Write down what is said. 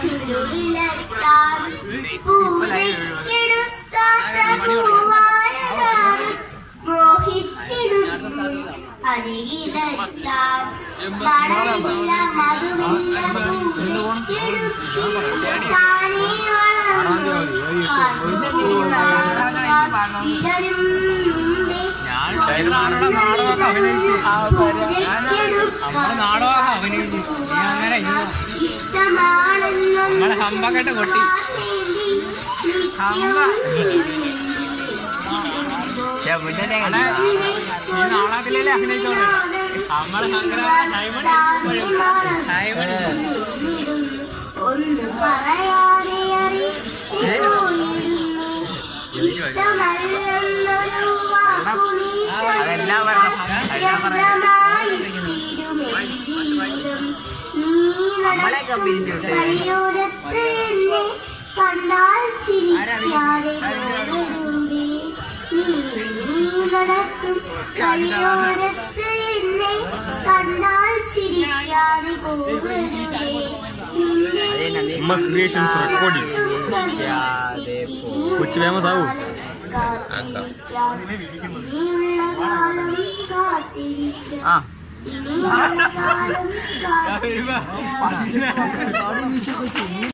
ചുരുളിലെത്താൻ മോഹിച്ചെടുത്തു അരികിലെത്താൻ മണമില്ല പൂവയ്ക്കെടുത്തി താനേ വളർന്നു നാടകം നാടകമൊക്കെ അഭിനയിച്ച് നമ്മൾ നാടകമൊക്കെ അഭിനയിച്ച് അങ്ങനെ. നമ്മളെ ഹമ്പക്കെട്ട് കൊട്ടി. ഹമ്പ. നാടകത്തിലല്ലേ അഭിനയിച്ചോളൂ നമ്മളെ ഹൈമണി ഒന്ന് അതെല്ലാം പറയണം. വഴിയോരത്ത് എന്നെ കണ്ടാൽ ചിരിക്കാതെ പോകരുതേ. നീ നടക്കും വഴിയോരത്ത് എന്നെ കണ്ടാൽ ചിരിക്കാതെ പോകരുതേ. നിന്റെ ഉമ്മസ് ക്രിയേഷൻസ് റെക്കോർഡിംഗ് കൊച്ചു ഫേമസ് ആവൂ ആ ഇനിയുള്ള കാലം കാത്തിരിക്കാം